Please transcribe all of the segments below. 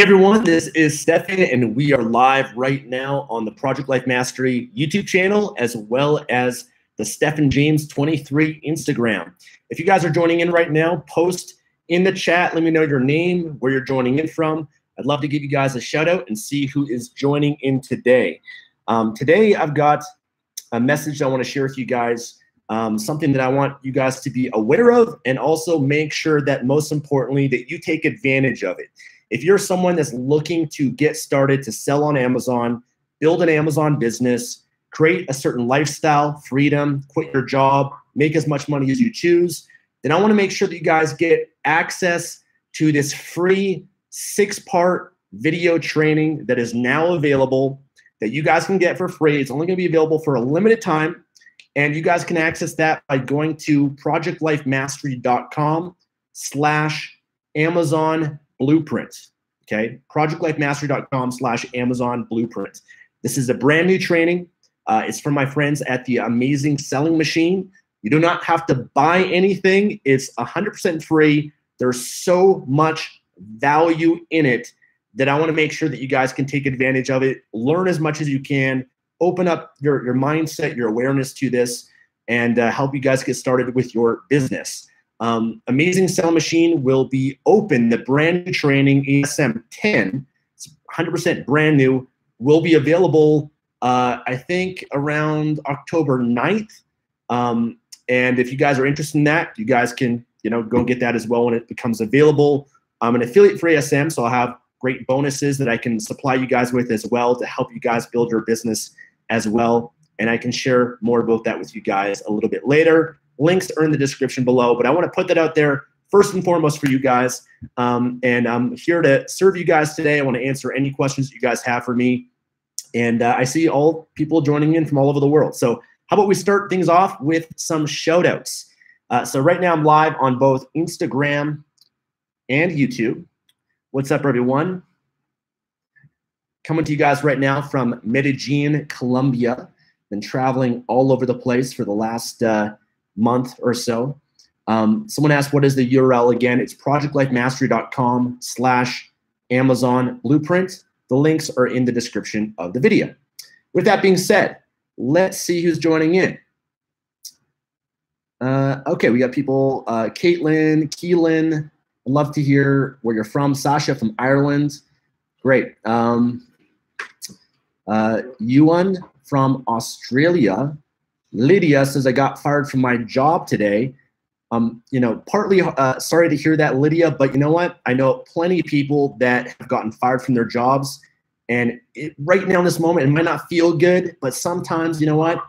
Hey everyone, this is Stefan, and we are live right now on the Project Life Mastery YouTube channel as well as the Stefan James 23 Instagram. If you guys are joining in right now, post in the chat. Let me know your name, where you're joining in from. I'd love to give you guys a shout out and see who is joining in today. Um, today, I've got a message I want to share with you guys, um, something that I want you guys to be aware of, and also make sure that most importantly, that you take advantage of it. If you're someone that's looking to get started to sell on Amazon, build an Amazon business, create a certain lifestyle, freedom, quit your job, make as much money as you choose, then I want to make sure that you guys get access to this free six part video training that is now available that you guys can get for free. It's only going to be available for a limited time. And you guys can access that by going to projectlifemastery.com slash Amazon blueprint. Okay, projectlifemastery.com slash Amazon blueprint. This is a brand new training. Uh, it's from my friends at the Amazing Selling Machine. You do not have to buy anything. It's 100% free. There's so much value in it that I want to make sure that you guys can take advantage of it, learn as much as you can, open up your, your mindset, your awareness to this, and uh, help you guys get started with your business. Um, Amazing Selling Machine will be open. The brand new training, ASM 10, it's 100% brand new, will be available, uh, I think, around October 9th. Um, and if you guys are interested in that, you guys can, you know, go get that as well when it becomes available. I'm an affiliate for ASM, so I'll have great bonuses that I can supply you guys with as well to help you guys build your business as well. And I can share more about that with you guys a little bit later. Links are in the description below, but I want to put that out there first and foremost for you guys. Um, and I'm here to serve you guys today. I want to answer any questions that you guys have for me. And uh, I see all people joining in from all over the world. So how about we start things off with some shout outs? Uh, so right now I'm live on both Instagram and YouTube. What's up, everyone? Coming to you guys right now from Medellin, Colombia. Been traveling all over the place for the last uh, month or so. Um, someone asked, what is the URL again? It's projectlifemastery.com slash Amazon Blueprint. The links are in the description of the video. With that being said, let's see who's joining in. Uh, okay, we got people, uh, Caitlin, Keelan. I'd love to hear where you're from. Sasha from Ireland. Great. Um, uh, Yuan from Australia. Lydia says, I got fired from my job today. Um, you know, partly uh, sorry to hear that, Lydia, but you know what? I know plenty of people that have gotten fired from their jobs. And it, right now in this moment, it might not feel good, but sometimes, you know what?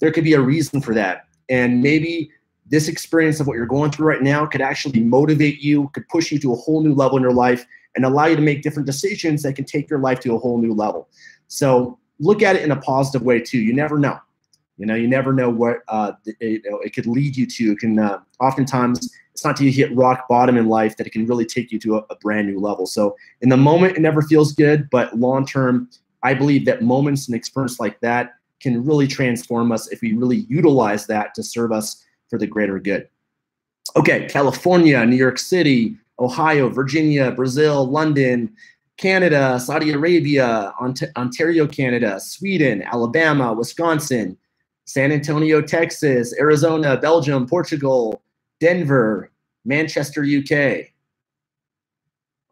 There could be a reason for that. And maybe this experience of what you're going through right now could actually motivate you, could push you to a whole new level in your life and allow you to make different decisions that can take your life to a whole new level. So look at it in a positive way too. You never know. You know, you never know what uh, it, you know, it could lead you to. It can uh, oftentimes it's not till you hit rock bottom in life that it can really take you to a, a brand new level. So in the moment, it never feels good, but long term, I believe that moments and experience like that can really transform us if we really utilize that to serve us for the greater good. Okay, California, New York City, Ohio, Virginia, Brazil, London, Canada, Saudi Arabia, Ont Ontario, Canada, Sweden, Alabama, Wisconsin, San Antonio, Texas, Arizona, Belgium, Portugal, Denver, Manchester, UK.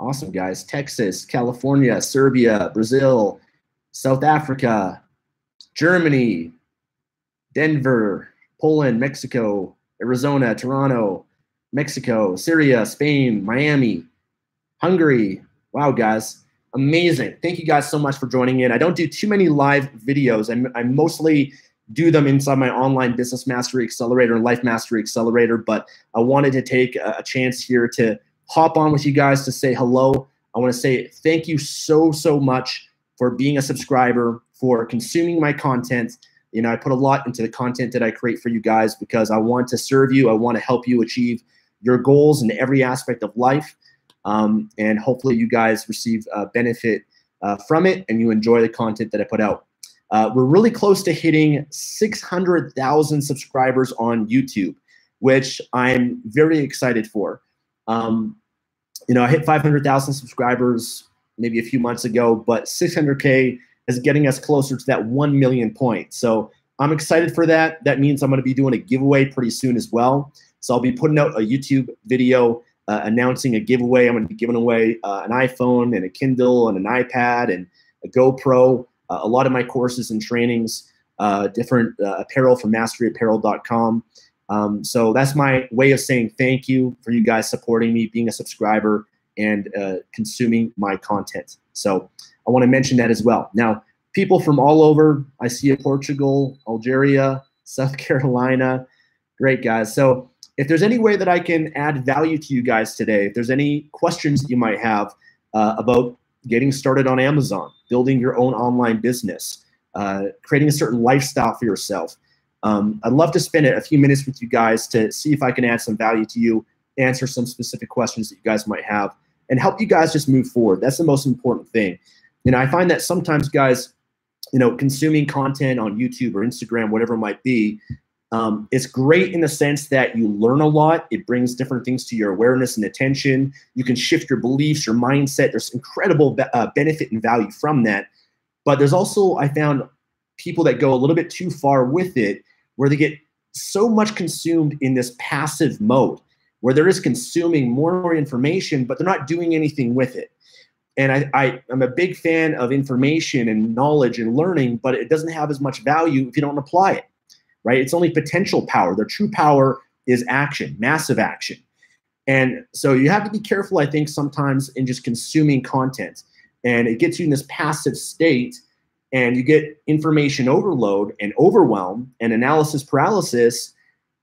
Awesome, guys. Texas, California, Serbia, Brazil, South Africa, Germany, Denver, Poland, Mexico, Arizona, Toronto, Mexico, Syria, Spain, Miami, Hungary. Wow, guys. Amazing. Thank you guys so much for joining in. I don't do too many live videos. I'm, I'm mostly do them inside my online business mastery accelerator and life mastery accelerator. But I wanted to take a chance here to hop on with you guys to say hello. I want to say thank you so, so much for being a subscriber, for consuming my content. You know, I put a lot into the content that I create for you guys because I want to serve you. I want to help you achieve your goals in every aspect of life. Um, and hopefully, you guys receive uh, benefit uh, from it and you enjoy the content that I put out. Uh, we're really close to hitting 600,000 subscribers on YouTube, which I'm very excited for. Um, you know, I hit 500,000 subscribers maybe a few months ago, but 600K is getting us closer to that 1 million point. So I'm excited for that. That means I'm going to be doing a giveaway pretty soon as well. So I'll be putting out a YouTube video uh, announcing a giveaway. I'm going to be giving away uh, an iPhone and a Kindle and an iPad and a GoPro, uh, a lot of my courses and trainings, uh, different uh, apparel from masteryapparel.com. Um, so that's my way of saying thank you for you guys supporting me, being a subscriber, and uh, consuming my content. So I want to mention that as well. Now, people from all over, I see Portugal, Algeria, South Carolina, great guys. So if there's any way that I can add value to you guys today, if there's any questions that you might have uh, about getting started on Amazon, building your own online business, uh, creating a certain lifestyle for yourself, um, I'd love to spend a few minutes with you guys to see if I can add some value to you, answer some specific questions that you guys might have, and help you guys just move forward. That's the most important thing. You know, I find that sometimes guys, you know, consuming content on YouTube or Instagram, whatever it might be, um, it's great in the sense that you learn a lot. It brings different things to your awareness and attention. You can shift your beliefs, your mindset. There's incredible uh, benefit and value from that. But there's also, I found people that go a little bit too far with it, where they get so much consumed in this passive mode, where they're just consuming more and more information, but they're not doing anything with it. And I, I, I'm a big fan of information and knowledge and learning, but it doesn't have as much value if you don't apply it right? It's only potential power. Their true power is action, massive action. And so you have to be careful, I think, sometimes in just consuming content. And it gets you in this passive state, and you get information overload and overwhelm and analysis paralysis.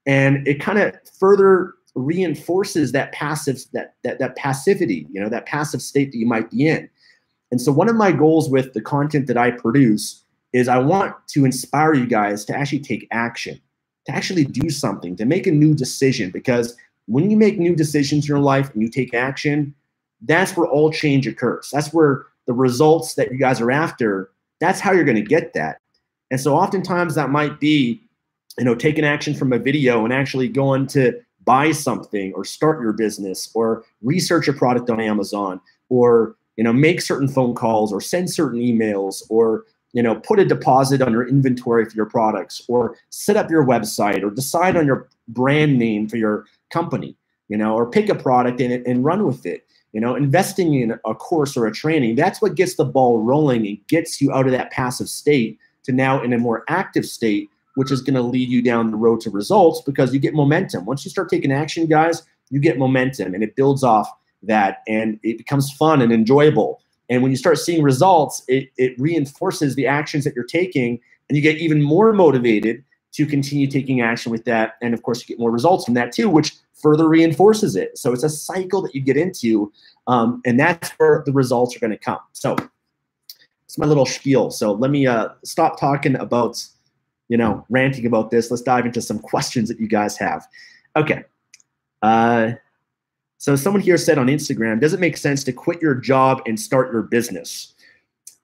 And it kind of further reinforces that passive that, that that passivity, you know, that passive state that you might be in. And so one of my goals with the content that I produce is I want to inspire you guys to actually take action, to actually do something, to make a new decision. Because when you make new decisions in your life and you take action, that's where all change occurs. That's where the results that you guys are after, that's how you're going to get that. And so oftentimes that might be, you know, taking action from a video and actually going to buy something or start your business or research a product on Amazon or, you know, make certain phone calls or send certain emails or you know, put a deposit on your inventory for your products or set up your website or decide on your brand name for your company, you know, or pick a product it and run with it. You know, investing in a course or a training, that's what gets the ball rolling and gets you out of that passive state to now in a more active state, which is going to lead you down the road to results because you get momentum. Once you start taking action, guys, you get momentum and it builds off that and it becomes fun and enjoyable and when you start seeing results, it, it reinforces the actions that you're taking, and you get even more motivated to continue taking action with that. And of course, you get more results from that too, which further reinforces it. So it's a cycle that you get into, um, and that's where the results are going to come. So it's my little spiel. So let me uh, stop talking about, you know, ranting about this. Let's dive into some questions that you guys have. Okay. Uh, so someone here said on Instagram, does it make sense to quit your job and start your business?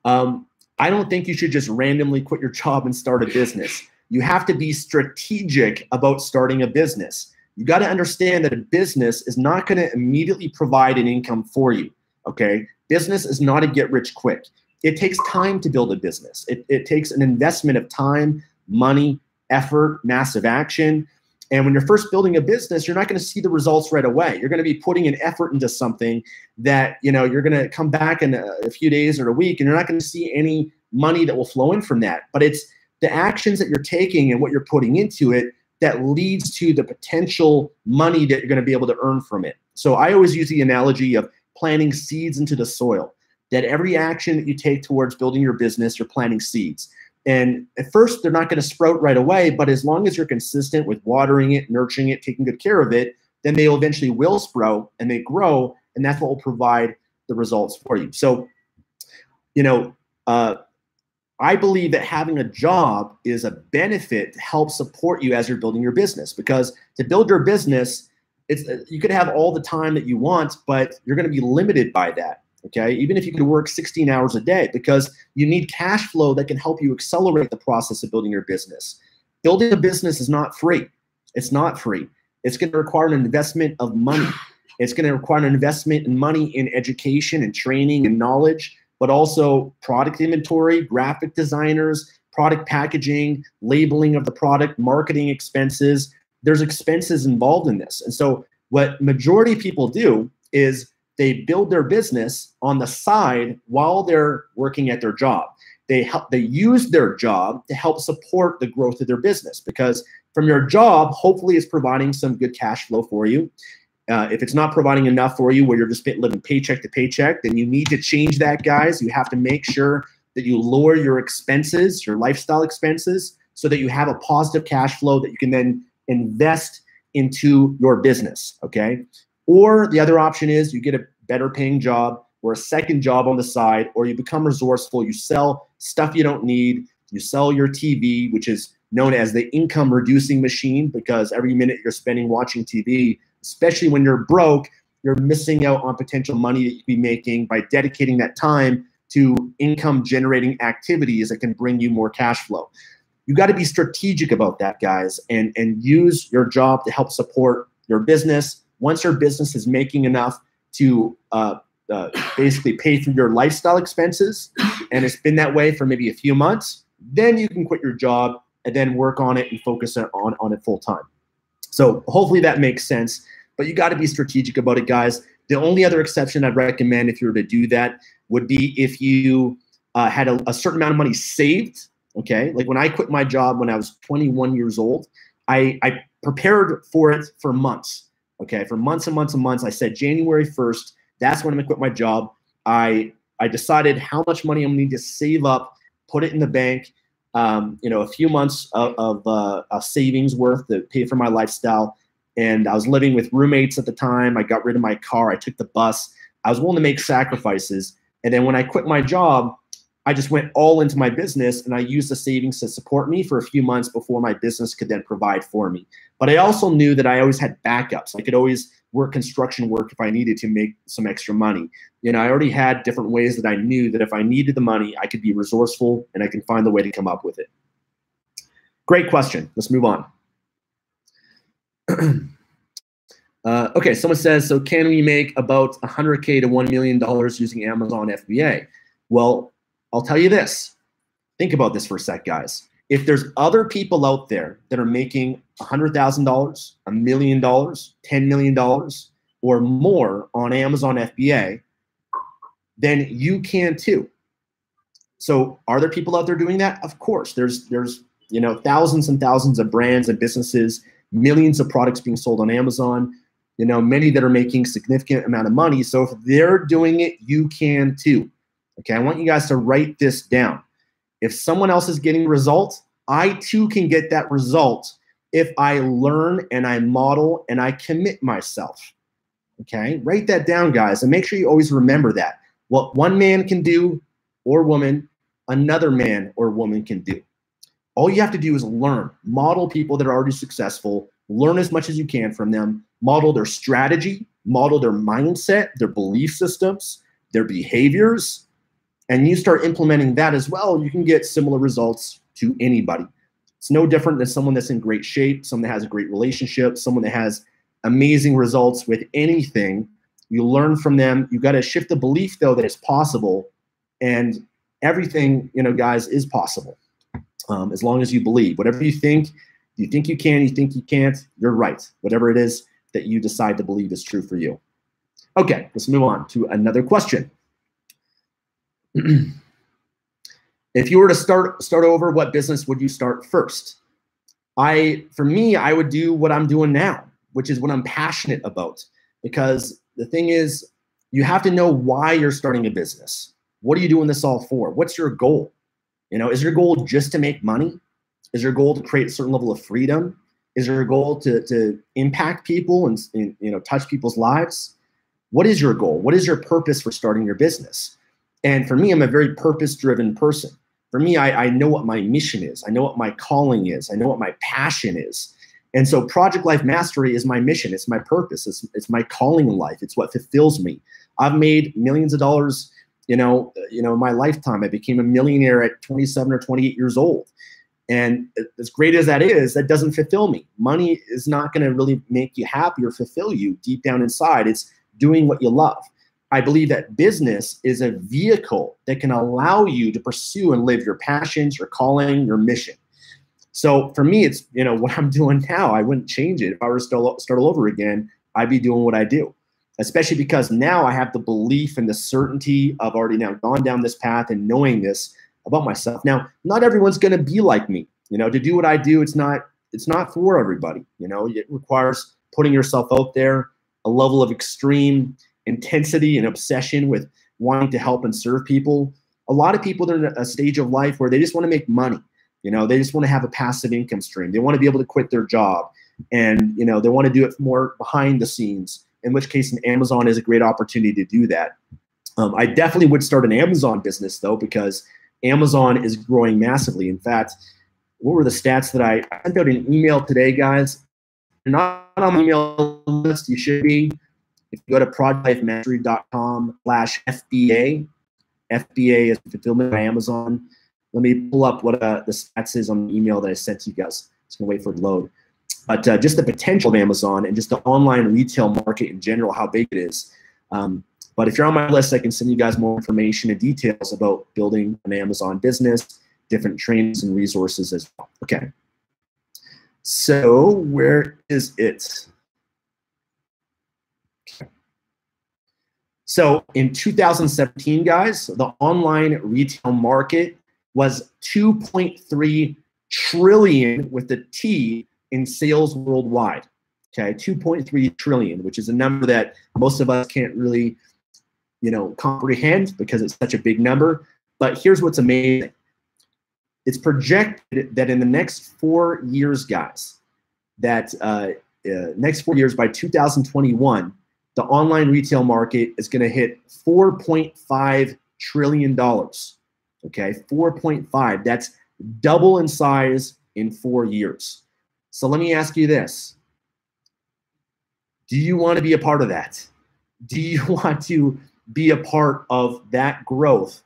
Um, I don't think you should just randomly quit your job and start a business. You have to be strategic about starting a business. You got to understand that a business is not going to immediately provide an income for you. Okay. Business is not a get rich quick. It takes time to build a business. It, it takes an investment of time, money, effort, massive action. And when you're first building a business, you're not going to see the results right away. You're going to be putting an effort into something that, you know, you're going to come back in a, a few days or a week and you're not going to see any money that will flow in from that. But it's the actions that you're taking and what you're putting into it that leads to the potential money that you're going to be able to earn from it. So I always use the analogy of planting seeds into the soil. That every action that you take towards building your business, you're planting seeds. And at first, they're not going to sprout right away, but as long as you're consistent with watering it, nurturing it, taking good care of it, then they eventually will sprout and they grow, and that's what will provide the results for you. So, you know, uh, I believe that having a job is a benefit to help support you as you're building your business because to build your business, it's you could have all the time that you want, but you're going to be limited by that okay? Even if you could work 16 hours a day, because you need cash flow that can help you accelerate the process of building your business. Building a business is not free. It's not free. It's going to require an investment of money. It's going to require an investment in money in education and training and knowledge, but also product inventory, graphic designers, product packaging, labeling of the product, marketing expenses. There's expenses involved in this. And so what majority of people do is they build their business on the side while they're working at their job. They help they use their job to help support the growth of their business because from your job, hopefully it's providing some good cash flow for you. Uh, if it's not providing enough for you where you're just living paycheck to paycheck, then you need to change that, guys. You have to make sure that you lower your expenses, your lifestyle expenses, so that you have a positive cash flow that you can then invest into your business. Okay. Or the other option is you get a better paying job or a second job on the side, or you become resourceful. You sell stuff you don't need. You sell your TV, which is known as the income reducing machine because every minute you're spending watching TV, especially when you're broke, you're missing out on potential money that you would be making by dedicating that time to income generating activities that can bring you more cash flow. You got to be strategic about that, guys, and, and use your job to help support your business. Once your business is making enough to uh, uh, basically pay for your lifestyle expenses, and it's been that way for maybe a few months, then you can quit your job and then work on it and focus on, on it full time. So hopefully that makes sense. But you got to be strategic about it, guys. The only other exception I'd recommend if you were to do that would be if you uh, had a, a certain amount of money saved. Okay, like when I quit my job when I was 21 years old, I, I prepared for it for months. Okay, for months and months and months. I said January 1st, that's when I'm gonna quit my job. I I decided how much money I'm gonna need to save up, put it in the bank, um, you know, a few months of, of, uh, of savings worth to pay for my lifestyle. And I was living with roommates at the time. I got rid of my car. I took the bus. I was willing to make sacrifices. And then when I quit my job, I just went all into my business and I used the savings to support me for a few months before my business could then provide for me. But I also knew that I always had backups. I could always work construction work if I needed to make some extra money. You know, I already had different ways that I knew that if I needed the money, I could be resourceful and I can find the way to come up with it. Great question. Let's move on. uh, okay, someone says, so can we make about 100K to $1 million using Amazon FBA? Well, I'll tell you this. Think about this for a sec, guys if there's other people out there that are making $100,000, a million dollars, $10 million, or more on Amazon FBA, then you can too. So are there people out there doing that? Of course. There's there's you know thousands and thousands of brands and businesses, millions of products being sold on Amazon, you know, many that are making significant amount of money. So if they're doing it, you can too. Okay, I want you guys to write this down. If someone else is getting results, I too can get that result if I learn and I model and I commit myself. Okay, write that down, guys, and make sure you always remember that. What one man can do or woman, another man or woman can do. All you have to do is learn, model people that are already successful, learn as much as you can from them, model their strategy, model their mindset, their belief systems, their behaviors, and you start implementing that as well, you can get similar results to anybody. It's no different than someone that's in great shape, someone that has a great relationship, someone that has amazing results with anything. You learn from them. You got to shift the belief though that it's possible, and everything you know, guys, is possible um, as long as you believe. Whatever you think, you think you can, you think you can't. You're right. Whatever it is that you decide to believe is true for you. Okay, let's move on to another question. if you were to start start over, what business would you start first? I, for me, I would do what I'm doing now, which is what I'm passionate about. Because the thing is, you have to know why you're starting a business. What are you doing this all for? What's your goal? You know, is your goal just to make money? Is your goal to create a certain level of freedom? Is your goal to, to impact people and, and you know touch people's lives? What is your goal? What is your purpose for starting your business? And for me, I'm a very purpose driven person. For me, I, I know what my mission is, I know what my calling is, I know what my passion is. And so, Project Life Mastery is my mission, it's my purpose, it's, it's my calling in life, it's what fulfills me. I've made millions of dollars you know, you know, in my lifetime. I became a millionaire at 27 or 28 years old. And as great as that is, that doesn't fulfill me. Money is not going to really make you happy or fulfill you deep down inside. It's doing what you love. I believe that business is a vehicle that can allow you to pursue and live your passions, your calling, your mission. So for me, it's you know what I'm doing now. I wouldn't change it if I were to start, start all over again. I'd be doing what I do, especially because now I have the belief and the certainty of already now gone down this path and knowing this about myself. Now, not everyone's going to be like me. You know, to do what I do, it's not it's not for everybody. You know, it requires putting yourself out there, a level of extreme intensity and obsession with wanting to help and serve people. A lot of people are in a stage of life where they just want to make money. You know, they just want to have a passive income stream. They want to be able to quit their job, and you know, they want to do it more behind the scenes. In which case, an Amazon is a great opportunity to do that. Um, I definitely would start an Amazon business though, because Amazon is growing massively. In fact, what were the stats that I, I sent out an email today, guys? Not on my email list, you should be. If you go to projectlifemastery.com slash FBA, FBA is fulfillment by Amazon. Let me pull up what uh, the stats is on the email that I sent to you guys. Just gonna wait for it to load. But uh, just the potential of Amazon and just the online retail market in general, how big it is. Um, but if you're on my list, I can send you guys more information and details about building an Amazon business, different trainings and resources as well. Okay. So where is it? So in 2017, guys, the online retail market was 2.3 trillion with the T in sales worldwide. Okay, 2.3 trillion, which is a number that most of us can't really, you know, comprehend because it's such a big number. But here's what's amazing. It's projected that in the next four years, guys, that uh, uh, next four years by 2021, the online retail market is going to hit 4.5 trillion dollars. Okay, 4.5. That's double in size in four years. So let me ask you this. Do you want to be a part of that? Do you want to be a part of that growth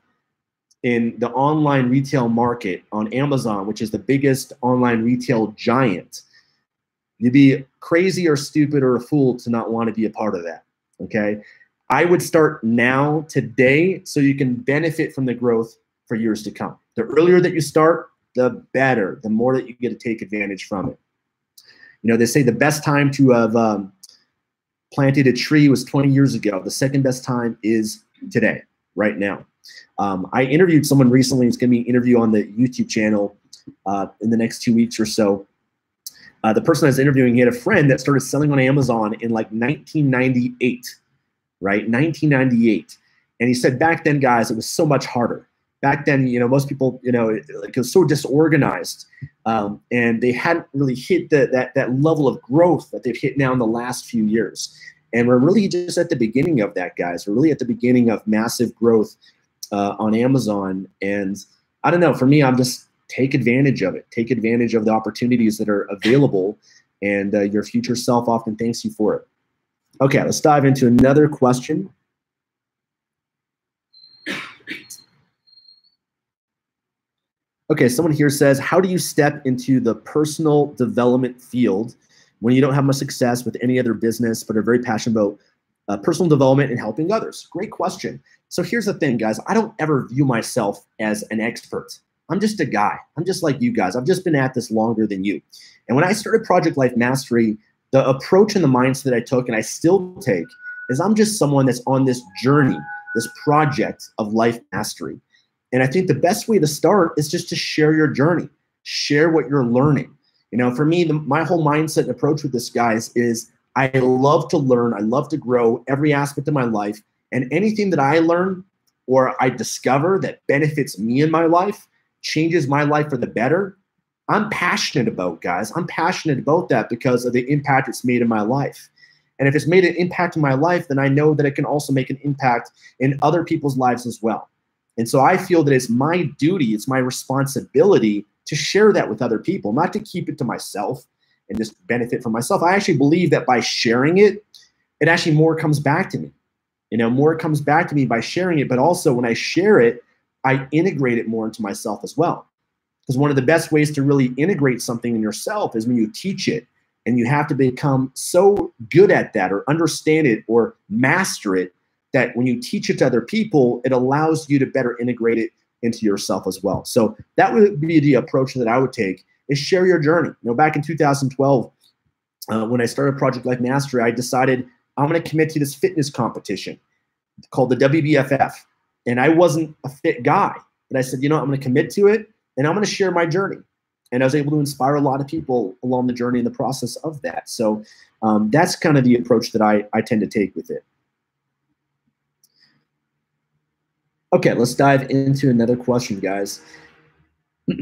in the online retail market on Amazon, which is the biggest online retail giant? You'd be crazy or stupid or a fool to not want to be a part of that. Okay. I would start now, today, so you can benefit from the growth for years to come. The earlier that you start, the better, the more that you get to take advantage from it. You know, they say the best time to have um, planted a tree was 20 years ago. The second best time is today, right now. Um, I interviewed someone recently. It's going to be an interview on the YouTube channel uh, in the next two weeks or so. Uh, the person I was interviewing, he had a friend that started selling on Amazon in like 1998, right? 1998. And he said back then, guys, it was so much harder. Back then, you know, most people, you know, it, it was so disorganized, um, and they hadn't really hit the, that that level of growth that they've hit now in the last few years. And we're really just at the beginning of that, guys. We're really at the beginning of massive growth uh, on Amazon. And I don't know. For me, I'm just take advantage of it. Take advantage of the opportunities that are available, and uh, your future self often thanks you for it. Okay, let's dive into another question. Okay, someone here says, How do you step into the personal development field when you don't have much success with any other business but are very passionate about uh, personal development and helping others? Great question. So here's the thing, guys I don't ever view myself as an expert. I'm just a guy. I'm just like you guys. I've just been at this longer than you. And when I started Project Life Mastery, the approach and the mindset that I took and I still take is I'm just someone that's on this journey, this project of life mastery. And I think the best way to start is just to share your journey, share what you're learning. You know, for me, the, my whole mindset and approach with this, guys, is I love to learn. I love to grow every aspect of my life. And anything that I learn or I discover that benefits me in my life, changes my life for the better, I'm passionate about, guys. I'm passionate about that because of the impact it's made in my life. And if it's made an impact in my life, then I know that it can also make an impact in other people's lives as well. And so I feel that it's my duty, it's my responsibility to share that with other people, not to keep it to myself and just benefit from myself. I actually believe that by sharing it, it actually more comes back to me. You know, more comes back to me by sharing it, but also when I share it, I integrate it more into myself as well. Because one of the best ways to really integrate something in yourself is when you teach it and you have to become so good at that or understand it or master it that when you teach it to other people, it allows you to better integrate it into yourself as well. So that would be the approach that I would take is share your journey. You know, back in 2012, uh, when I started Project Life Mastery, I decided I'm going to commit to this fitness competition called the WBFF. And I wasn't a fit guy, but I said, you know, I'm going to commit to it and I'm going to share my journey. And I was able to inspire a lot of people along the journey in the process of that. So um, that's kind of the approach that I, I tend to take with it. Okay, let's dive into another question, guys.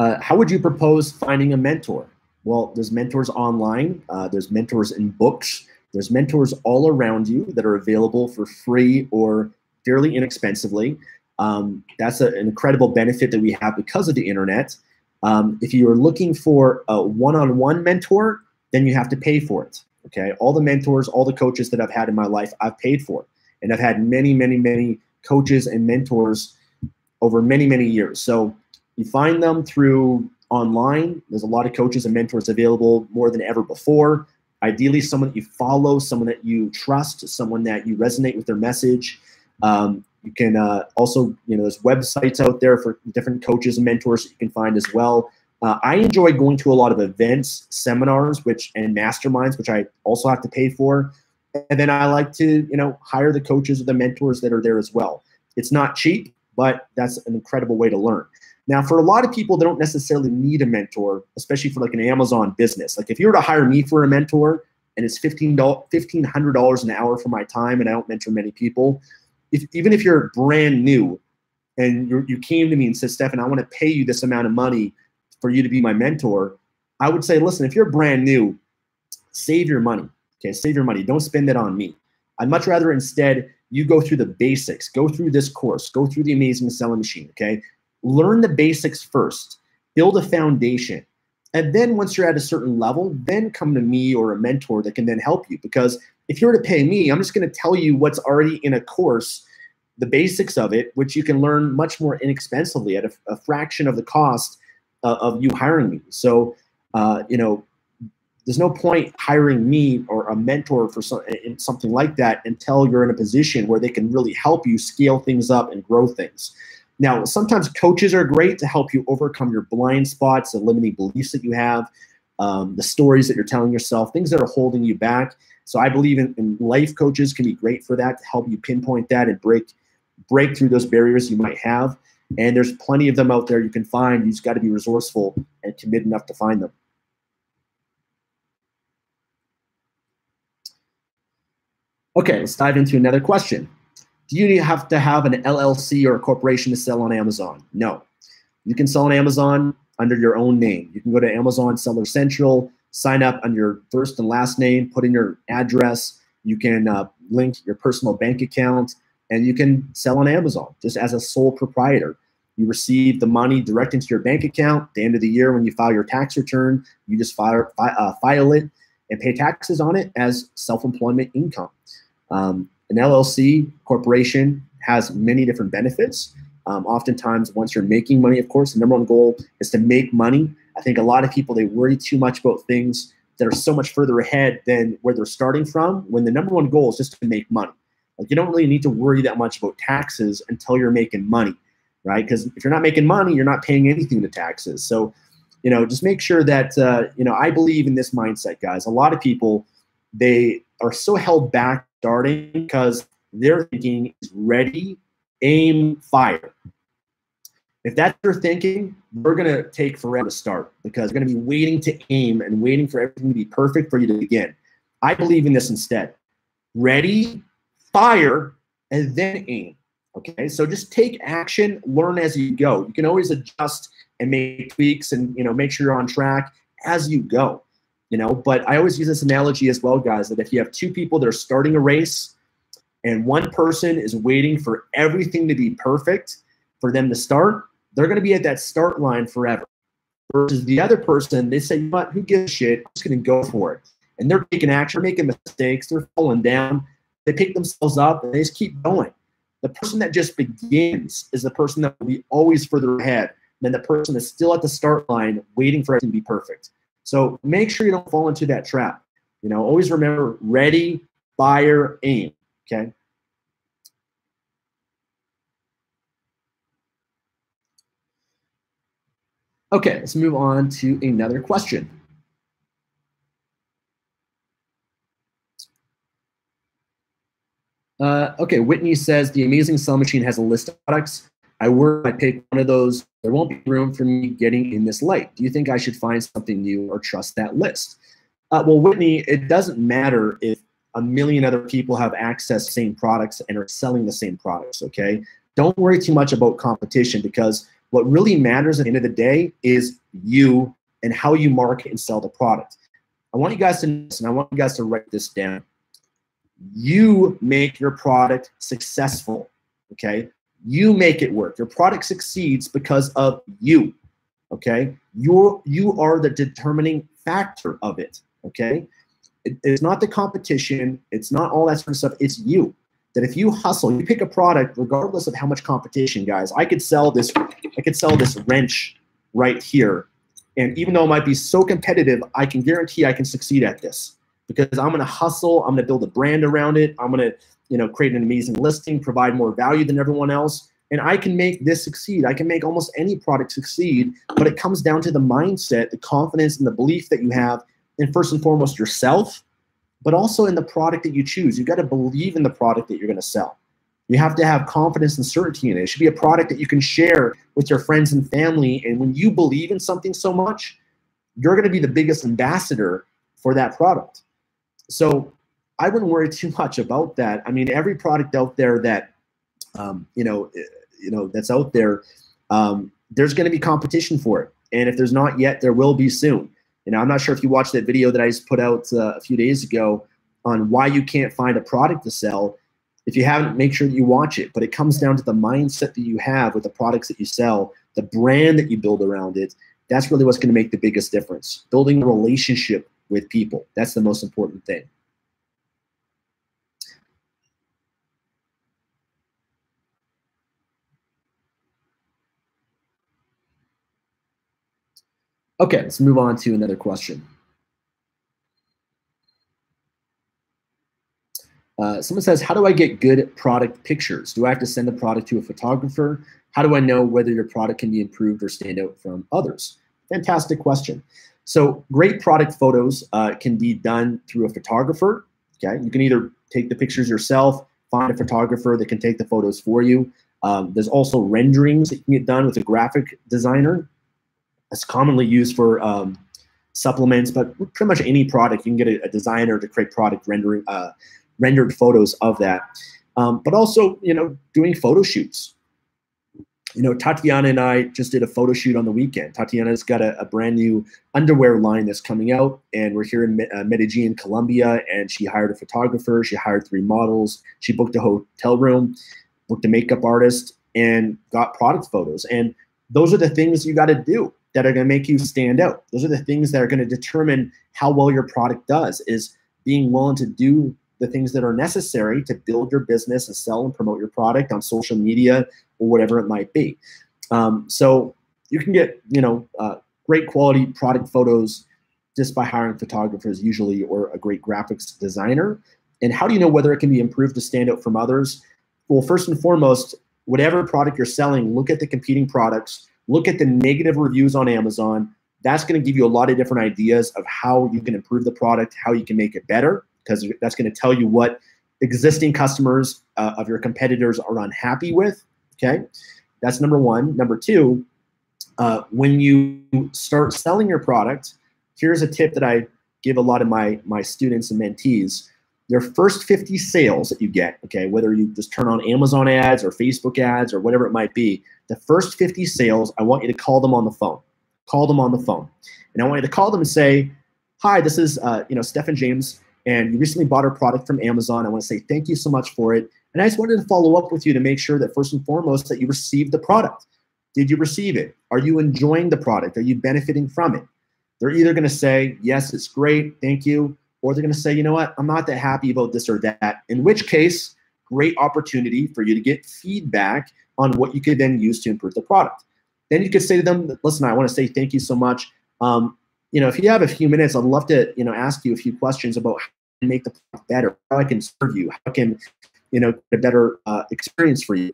uh, how would you propose finding a mentor? Well, there's mentors online, uh, there's mentors in books, there's mentors all around you that are available for free or fairly inexpensively. Um, that's a, an incredible benefit that we have because of the internet. Um, if you are looking for a one on one mentor, then you have to pay for it. Okay. All the mentors, all the coaches that I've had in my life, I've paid for. And I've had many, many, many coaches and mentors over many, many years. So you find them through online. There's a lot of coaches and mentors available more than ever before. Ideally, someone that you follow, someone that you trust, someone that you resonate with their message. Um, you can uh, also, you know, there's websites out there for different coaches and mentors that you can find as well. Uh, I enjoy going to a lot of events, seminars, which and masterminds, which I also have to pay for. And then I like to, you know, hire the coaches or the mentors that are there as well. It's not cheap, but that's an incredible way to learn. Now, for a lot of people, they don't necessarily need a mentor, especially for like an Amazon business. Like if you were to hire me for a mentor and it's $15, $1,500 an hour for my time and I don't mentor many people, if, even if you're brand new and you came to me and said, Stefan, I want to pay you this amount of money for you to be my mentor, I would say, listen, if you're brand new, save your money. Okay, save your money. Don't spend it on me. I'd much rather instead you go through the basics, go through this course, go through the amazing selling machine. Okay, learn the basics first, build a foundation. And then once you're at a certain level, then come to me or a mentor that can then help you. Because if you were to pay me, I'm just going to tell you what's already in a course, the basics of it, which you can learn much more inexpensively at a, a fraction of the cost uh, of you hiring me. So, uh, you know, there's no point hiring me or a mentor for some, something like that until you're in a position where they can really help you scale things up and grow things. Now, sometimes coaches are great to help you overcome your blind spots, the limiting beliefs that you have, um, the stories that you're telling yourself, things that are holding you back. So I believe in, in life coaches can be great for that to help you pinpoint that and break break through those barriers you might have. And there's plenty of them out there you can find. You just got to be resourceful and commit enough to find them. Okay, let's dive into another question. Do you have to have an LLC or a corporation to sell on Amazon? No. You can sell on Amazon under your own name. You can go to Amazon Seller Central, sign up on your first and last name, put in your address. You can uh, link your personal bank account, and you can sell on Amazon just as a sole proprietor. You receive the money direct into your bank account. At the end of the year, when you file your tax return, you just file, uh, file it and pay taxes on it as self employment income. Um, an LLC corporation has many different benefits. Um, oftentimes, once you're making money, of course, the number one goal is to make money. I think a lot of people they worry too much about things that are so much further ahead than where they're starting from. When the number one goal is just to make money, like you don't really need to worry that much about taxes until you're making money, right? Because if you're not making money, you're not paying anything to taxes. So, you know, just make sure that uh, you know. I believe in this mindset, guys. A lot of people they are so held back starting because their thinking is ready, aim, fire. If that's your thinking, we're going to take forever to start because we're going to be waiting to aim and waiting for everything to be perfect for you to begin. I believe in this instead. Ready, fire, and then aim. Okay, so just take action, learn as you go. You can always adjust and make tweaks and you know make sure you're on track as you go you know but i always use this analogy as well guys that if you have two people that are starting a race and one person is waiting for everything to be perfect for them to start they're going to be at that start line forever. Versus the other person they say but who gives a shit? I'm just going to go for it. And they're taking action making mistakes they're falling down they pick themselves up and they just keep going. The person that just begins is the person that will be always further ahead than the person that's still at the start line waiting for everything to be perfect. So make sure you don't fall into that trap. You know, always remember ready, fire, aim. Okay. Okay, let's move on to another question. Uh, okay, Whitney says the Amazing Sell Machine has a list of products. I work, I pick one of those. There won't be room for me getting in this light. Do you think I should find something new or trust that list? Uh, well, Whitney, it doesn't matter if a million other people have access to the same products and are selling the same products, okay? Don't worry too much about competition because what really matters at the end of the day is you and how you market and sell the product. I want you guys to listen. I want you guys to write this down. You make your product successful, okay? You make it work. Your product succeeds because of you, okay? You're, you are the determining factor of it, okay? It, it's not the competition. It's not all that sort of stuff. It's you that if you hustle, you pick a product, regardless of how much competition, guys, I could sell this, I could sell this wrench right here. And even though it might be so competitive, I can guarantee I can succeed at this because I'm going to hustle. I'm going to build a brand around it. I'm going to, you know, create an amazing listing, provide more value than everyone else. And I can make this succeed. I can make almost any product succeed, but it comes down to the mindset, the confidence, and the belief that you have in first and foremost yourself but also in the product that you choose. You've got to believe in the product that you're going to sell. You have to have confidence and certainty in it. It should be a product that you can share with your friends and family. And when you believe in something so much, you're going to be the biggest ambassador for that product. So I wouldn't worry too much about that. I mean, every product out there that um, you know, eh, you know, that's out there, um, there's going to be competition for it. And if there's not yet, there will be soon. And I'm not sure if you watched that video that I just put out uh, a few days ago on why you can't find a product to sell. If you haven't, make sure that you watch it. But it comes down to the mindset that you have with the products that you sell, the brand that you build around it. That's really what's going to make the biggest difference. Building a relationship with people. That's the most important thing. Okay, let's move on to another question. Uh, someone says, how do I get good product pictures? Do I have to send the product to a photographer? How do I know whether your product can be improved or stand out from others? Fantastic question. So great product photos uh, can be done through a photographer. Okay, you can either take the pictures yourself, find a photographer that can take the photos for you. Um, there's also renderings that can get done with a graphic designer. It's commonly used for um, supplements, but pretty much any product you can get a, a designer to create product rendering uh, rendered photos of that. Um, but also, you know, doing photo shoots. You know, Tatiana and I just did a photo shoot on the weekend. Tatiana's got a, a brand new underwear line that's coming out, and we're here in uh, Medellin, Colombia, and she hired a photographer. She hired three models. She booked a hotel room, booked a makeup artist, and got product photos. And those are the things you got to do that are going to make you stand out. Those are the things that are going to determine how well your product does is being willing to do the things that are necessary to build your business and sell and promote your product on social media or whatever it might be. Um, so you can get, you know, uh, great quality product photos just by hiring photographers usually or a great graphics designer. And how do you know whether it can be improved to stand out from others? Well, first and foremost, whatever product you're selling, look at the competing products, look at the negative reviews on Amazon. That's going to give you a lot of different ideas of how you can improve the product, how you can make it better, because that's going to tell you what existing customers uh, of your competitors are unhappy with. Okay, that's number one. Number two, uh, when you start selling your product, here's a tip that I give a lot of my my students and mentees. Your first 50 sales that you get, okay, whether you just turn on Amazon ads or Facebook ads or whatever it might be, the first 50 sales, I want you to call them on the phone. Call them on the phone. And I want you to call them and say, hi, this is, uh, you know, Stefan James, and you recently bought our product from Amazon. I want to say thank you so much for it. And I just wanted to follow up with you to make sure that first and foremost that you received the product. Did you receive it? Are you enjoying the product? Are you benefiting from it? They're either going to say, yes, it's great, thank you, or they're going to say, you know what, I'm not that happy about this or that. In which case, great opportunity for you to get feedback on what you could then use to improve the product. Then you could say to them, listen, I want to say thank you so much. Um, you know, if you have a few minutes, I'd love to, you know, ask you a few questions about how to make the product better, how I can serve you, how I can, you know, get a better uh, experience for you.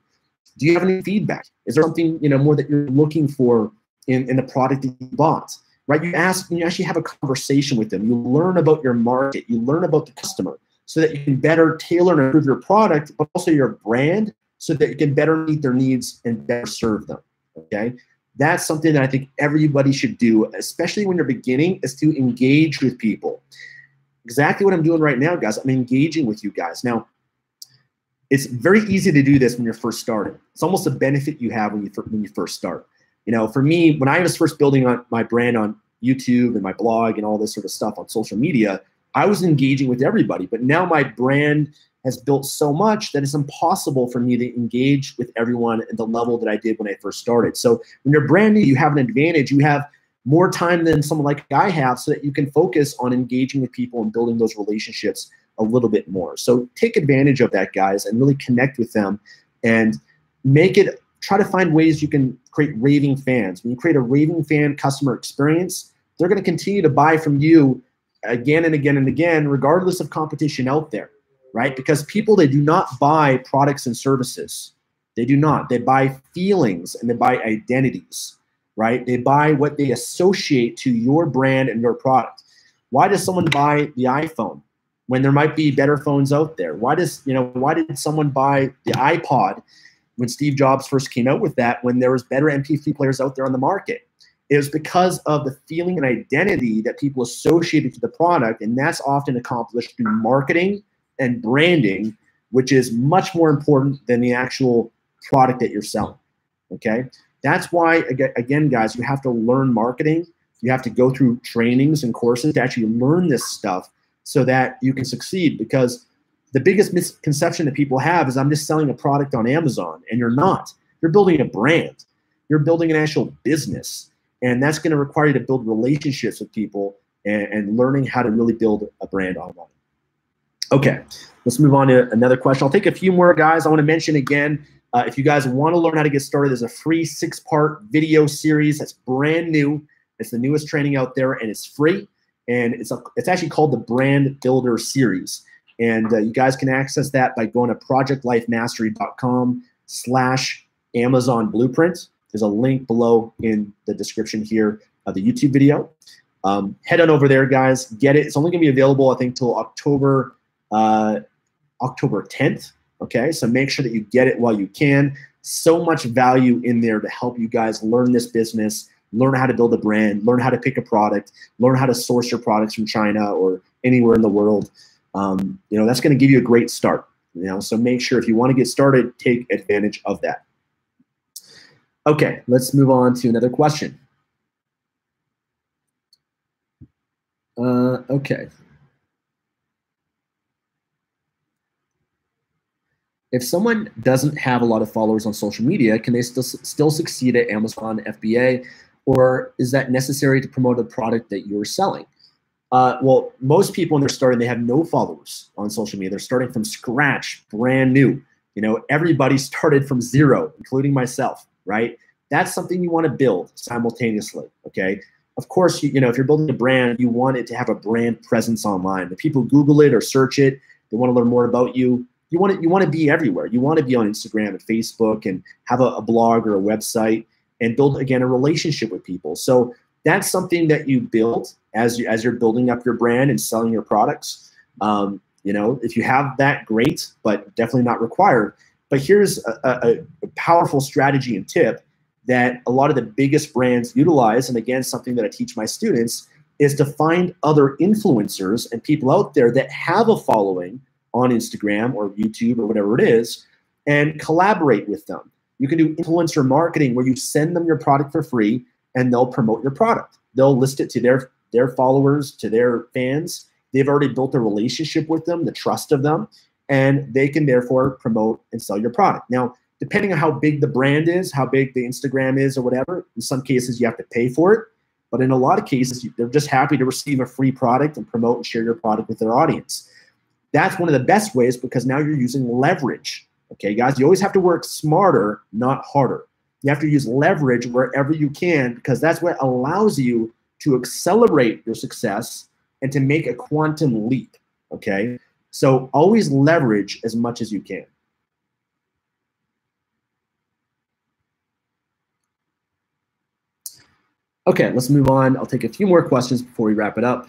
Do you have any feedback? Is there something, you know, more that you're looking for in, in the product that you bought? Right? You ask, you actually have a conversation with them. You learn about your market, you learn about the customer so that you can better tailor and improve your product, but also your brand so that you can better meet their needs and better serve them. Okay. That's something that I think everybody should do, especially when you're beginning, is to engage with people. Exactly what I'm doing right now, guys. I'm engaging with you guys. Now, it's very easy to do this when you're first starting. It's almost a benefit you have when you when you first start. You know, for me, when I was first building on my brand on YouTube and my blog and all this sort of stuff on social media, I was engaging with everybody. But now my brand has built so much that it's impossible for me to engage with everyone at the level that I did when I first started. So when you're brand new, you have an advantage. You have more time than someone like I have so that you can focus on engaging with people and building those relationships a little bit more. So take advantage of that, guys, and really connect with them and make it try to find ways you can create raving fans. When you create a raving fan customer experience, they're going to continue to buy from you again and again and again, regardless of competition out there right? Because people, they do not buy products and services. They do not. They buy feelings and they buy identities, right? They buy what they associate to your brand and your product. Why does someone buy the iPhone when there might be better phones out there? Why does, you know, why did someone buy the iPod when Steve Jobs first came out with that when there was better MP3 players out there on the market? It was because of the feeling and identity that people associated to the product, and that's often accomplished through marketing and branding, which is much more important than the actual product that you're selling. Okay. That's why, again, guys, you have to learn marketing. You have to go through trainings and courses to actually learn this stuff so that you can succeed. Because the biggest misconception that people have is I'm just selling a product on Amazon, and you're not. You're building a brand, you're building an actual business. And that's going to require you to build relationships with people and, and learning how to really build a brand online. Okay, let's move on to another question. I'll take a few more, guys. I want to mention again, uh, if you guys want to learn how to get started, there's a free six-part video series that's brand new. It's the newest training out there, and it's free. And it's a, it's actually called the Brand Builder Series. And uh, you guys can access that by going to projectlifemastery.com slash Amazon Blueprint. There's a link below in the description here of the YouTube video. Um, head on over there, guys. Get it. It's only going to be available, I think, till October uh, October 10th. Okay, so make sure that you get it while you can. So much value in there to help you guys learn this business, learn how to build a brand, learn how to pick a product, learn how to source your products from China or anywhere in the world. Um, you know, that's going to give you a great start. You know, so make sure if you want to get started, take advantage of that. Okay, let's move on to another question. Uh, okay. if someone doesn't have a lot of followers on social media, can they still still succeed at Amazon FBA, or is that necessary to promote a product that you're selling? Uh, well, most people when they're starting, they have no followers on social media. They're starting from scratch, brand new. You know, everybody started from zero, including myself. Right? That's something you want to build simultaneously. Okay. Of course, you, you know if you're building a brand, you want it to have a brand presence online. The people Google it or search it, they want to learn more about you you want to you want to be everywhere. You want to be on Instagram and Facebook and have a, a blog or a website and build again a relationship with people. So that's something that you build as you as you're building up your brand and selling your products. Um, you know, if you have that, great, but definitely not required. But here's a, a, a powerful strategy and tip that a lot of the biggest brands utilize, and again, something that I teach my students is to find other influencers and people out there that have a following on Instagram or YouTube or whatever it is and collaborate with them. You can do influencer marketing where you send them your product for free and they'll promote your product. They'll list it to their their followers, to their fans. They've already built a relationship with them, the trust of them, and they can therefore promote and sell your product. Now, depending on how big the brand is, how big the Instagram is or whatever, in some cases you have to pay for it, but in a lot of cases they're just happy to receive a free product and promote and share your product with their audience. That's one of the best ways because now you're using leverage. Okay, guys, you always have to work smarter, not harder. You have to use leverage wherever you can because that's what allows you to accelerate your success and to make a quantum leap. Okay, so always leverage as much as you can. Okay, let's move on. I'll take a few more questions before we wrap it up.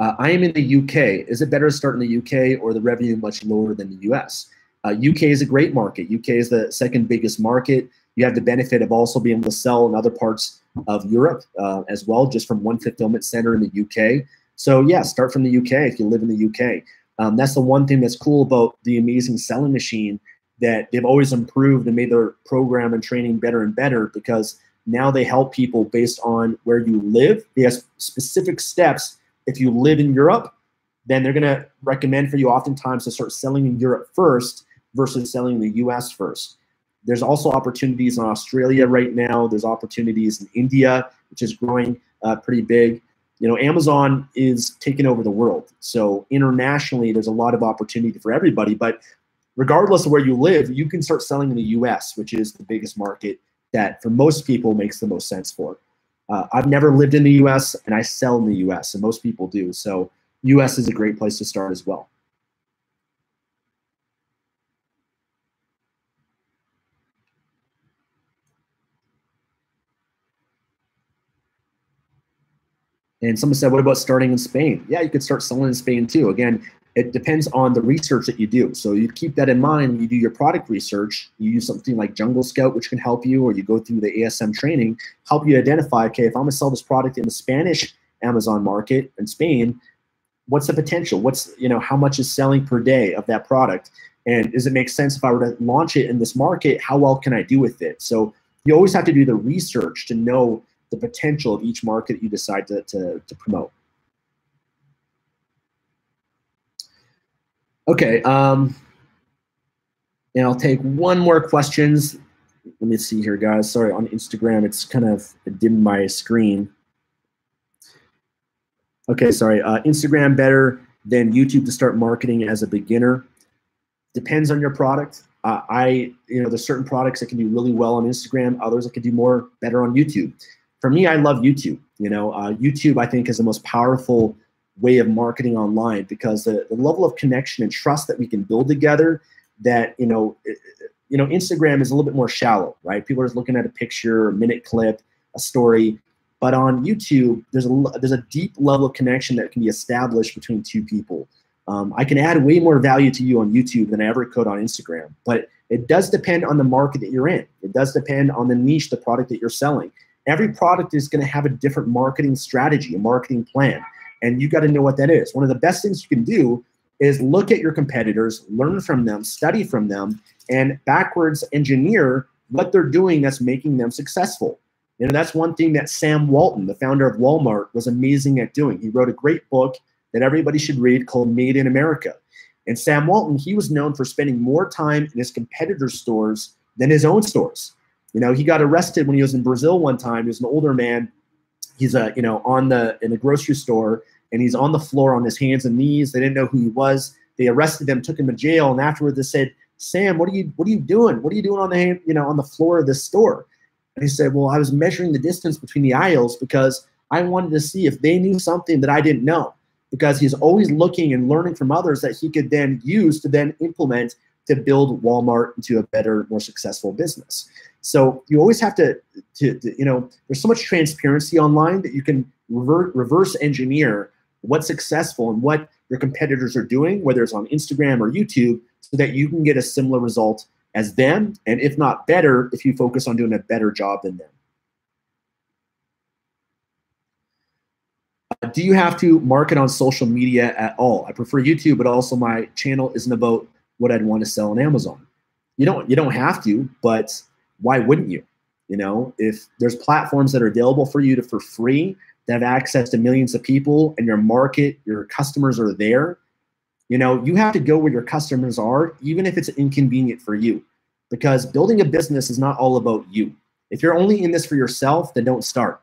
Uh, I am in the UK. Is it better to start in the UK or the revenue much lower than the US? Uh, UK is a great market. UK is the second biggest market. You have the benefit of also being able to sell in other parts of Europe uh, as well, just from one fulfillment center in the UK. So yeah, start from the UK if you live in the UK. Um, that's the one thing that's cool about the amazing selling machine that they've always improved and made their program and training better and better because now they help people based on where you live. They have specific steps. If you live in Europe, then they're going to recommend for you oftentimes to start selling in Europe first versus selling in the US first. There's also opportunities in Australia right now. There's opportunities in India, which is growing uh, pretty big. You know, Amazon is taking over the world. So internationally, there's a lot of opportunity for everybody. But regardless of where you live, you can start selling in the US, which is the biggest market that for most people makes the most sense for. Uh, I've never lived in the US and I sell in the US, and most people do. So, US is a great place to start as well. And someone said, what about starting in Spain? Yeah, you could start selling in Spain too. Again, it depends on the research that you do. So you keep that in mind when you do your product research. You use something like Jungle Scout, which can help you, or you go through the ASM training, help you identify, okay, if I'm gonna sell this product in the Spanish Amazon market in Spain, what's the potential? What's, you know, how much is selling per day of that product? And does it make sense if I were to launch it in this market? How well can I do with it? So you always have to do the research to know the potential of each market that you decide to, to, to promote. Okay. Um, and I'll take one more questions. Let me see here, guys. Sorry, on Instagram, it's kind of dimmed my screen. Okay, sorry. Uh, Instagram better than YouTube to start marketing as a beginner. Depends on your product. Uh, I, you know, there's certain products that can do really well on Instagram, others that can do more better on YouTube. For me, I love YouTube. You know, uh, YouTube I think is the most powerful way of marketing online because the, the level of connection and trust that we can build together that you know you know instagram is a little bit more shallow right? People are just looking at a picture a minute clip a story. But on youtube there's a there's a deep level of connection that can be established between two people. Um, i can add way more value to you on youtube than i ever could on instagram but it does depend on the market that you're in. It does depend on the niche the product that you're selling every product is going to have a different marketing strategy a marketing plan and you got to know what that is. One of the best things you can do is look at your competitors, learn from them, study from them, and backwards engineer what they're doing that's making them successful. You know, that's one thing that Sam Walton, the founder of Walmart, was amazing at doing. He wrote a great book that everybody should read called Made in America. And Sam Walton, he was known for spending more time in his competitors' stores than his own stores. You know, he got arrested when he was in Brazil one time. He was an older man he's a you know on the in a grocery store and he's on the floor on his hands and knees. They didn't know who he was. They arrested him, took him to jail, and afterwards they said, "Sam, what are you what are you doing? What are you doing on the hand, you know on the floor of this store?" And he said, "Well, I was measuring the distance between the aisles because I wanted to see if they knew something that I didn't know." Because he's always looking and learning from others that he could then use to then implement to build Walmart into a better, more successful business. So you always have to, to, to you know, there's so much transparency online that you can reverse engineer what's successful and what your competitors are doing, whether it's on Instagram or YouTube, so that you can get a similar result as them, and if not better, if you focus on doing a better job than them. Uh, do you have to market on social media at all? I prefer YouTube, but also my channel isn't about what I'd want to sell on Amazon. You don't you don't have to, but why wouldn't you? You know, if there's platforms that are available for you to for free that have access to millions of people and your market, your customers are there, you know, you have to go where your customers are, even if it's inconvenient for you. Because building a business is not all about you. If you're only in this for yourself, then don't start.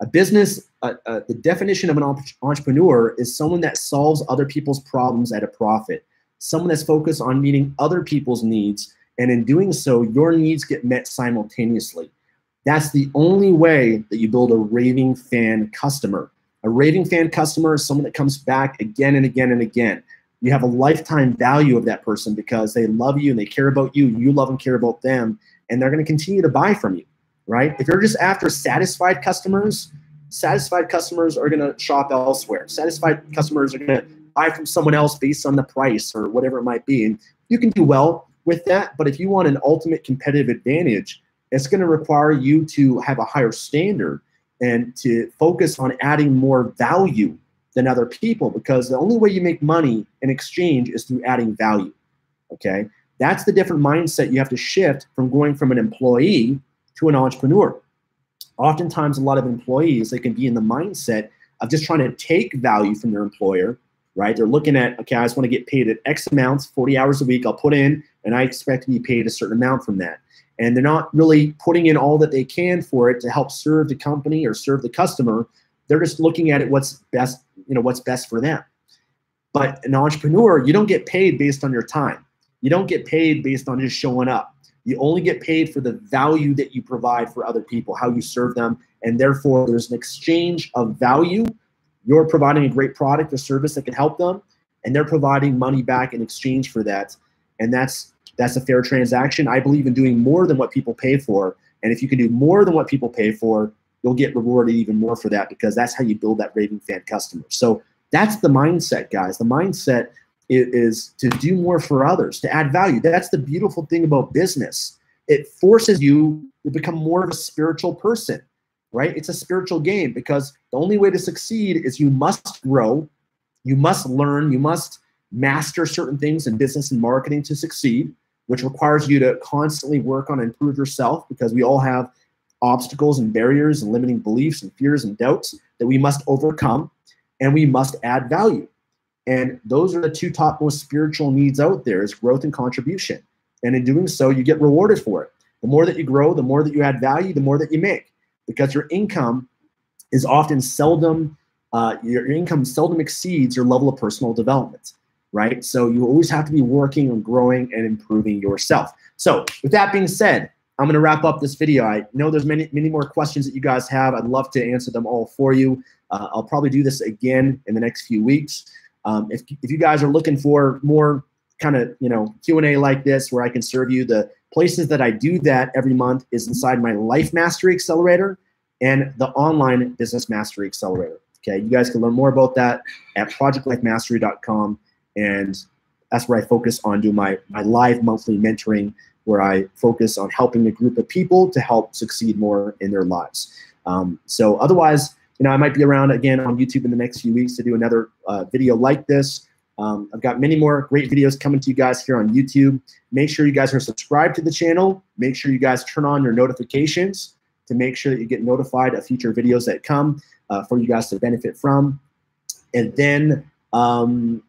A business, uh, uh, the definition of an entrepreneur is someone that solves other people's problems at a profit, someone that's focused on meeting other people's needs. And in doing so, your needs get met simultaneously. That's the only way that you build a raving fan customer. A raving fan customer is someone that comes back again and again and again. You have a lifetime value of that person because they love you and they care about you. You love and care about them, and they're going to continue to buy from you right? If you're just after satisfied customers, satisfied customers are going to shop elsewhere. Satisfied customers are going to buy from someone else based on the price or whatever it might be. And you can do well with that, but if you want an ultimate competitive advantage, it's going to require you to have a higher standard and to focus on adding more value than other people because the only way you make money in exchange is through adding value. Okay? That's the different mindset you have to shift from going from an employee to an entrepreneur. Oftentimes, a lot of employees, they can be in the mindset of just trying to take value from their employer, right? They're looking at, okay, I just want to get paid at X amounts, 40 hours a week, I'll put in, and I expect to be paid a certain amount from that. And they're not really putting in all that they can for it to help serve the company or serve the customer. They're just looking at it what's best, you know, what's best for them. But an entrepreneur, you don't get paid based on your time. You don't get paid based on just showing up. You only get paid for the value that you provide for other people, how you serve them, and therefore there's an exchange of value. You're providing a great product or service that can help them, and they're providing money back in exchange for that. And that's that's a fair transaction. I believe in doing more than what people pay for. And if you can do more than what people pay for, you'll get rewarded even more for that because that's how you build that raving fan customer. So that's the mindset, guys. The mindset is to do more for others, to add value. That's the beautiful thing about business. It forces you to become more of a spiritual person, right? It's a spiritual game because the only way to succeed is you must grow, you must learn, you must master certain things in business and marketing to succeed, which requires you to constantly work on and improve yourself because we all have obstacles and barriers and limiting beliefs and fears and doubts that we must overcome and we must add value and those are the two top most spiritual needs out there is growth and contribution. And in doing so, you get rewarded for it. The more that you grow, the more that you add value, the more that you make. Because your income is often seldom, uh, your, income seldom exceeds your level of personal development, right? So you always have to be working on growing and improving yourself. So with that being said, I'm going to wrap up this video. I know there's many, many more questions that you guys have. I'd love to answer them all for you. Uh, I'll probably do this again in the next few weeks. Um, if, if you guys are looking for more kind of you know Q&A like this where I can serve you, the places that I do that every month is inside my Life Mastery Accelerator and the Online Business Mastery Accelerator. Okay, you guys can learn more about that at projectlifemastery.com, and that's where I focus on doing my my live monthly mentoring, where I focus on helping a group of people to help succeed more in their lives. Um, so otherwise, you know, I might be around again on YouTube in the next few weeks to do another uh, video like this. Um, I've got many more great videos coming to you guys here on YouTube. Make sure you guys are subscribed to the channel. Make sure you guys turn on your notifications to make sure that you get notified of future videos that come uh, for you guys to benefit from. And then, um,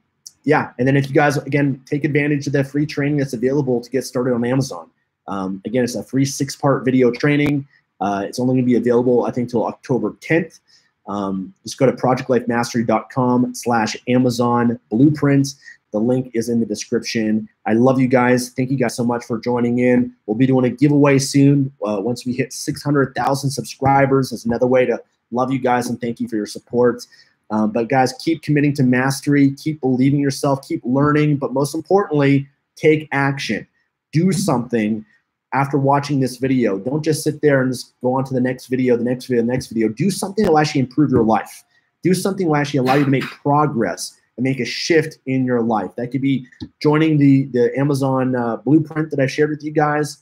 yeah, and then if you guys, again, take advantage of the free training that's available to get started on Amazon. Um, again, it's a free six-part video training. Uh, it's only going to be available, I think, till October 10th. Um, just go to projectlifemastery.com slash Amazon Blueprint. The link is in the description. I love you guys. Thank you guys so much for joining in. We'll be doing a giveaway soon. Uh, once we hit 600,000 subscribers, it's another way to love you guys and thank you for your support. Um, but guys, keep committing to mastery, keep believing yourself, keep learning, but most importantly, take action. Do something after watching this video. Don't just sit there and just go on to the next video, the next video, the next video. Do something that will actually improve your life. Do something that will actually allow you to make progress and make a shift in your life. That could be joining the, the Amazon uh, blueprint that I shared with you guys.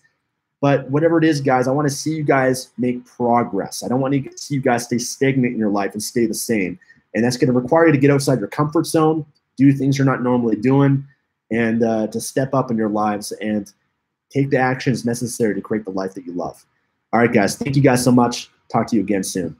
But whatever it is, guys, I want to see you guys make progress. I don't want to see you guys stay stagnant in your life and stay the same. And that's going to require you to get outside your comfort zone, do things you're not normally doing, and uh, to step up in your lives and – Take the actions necessary to create the life that you love. All right, guys. Thank you guys so much. Talk to you again soon.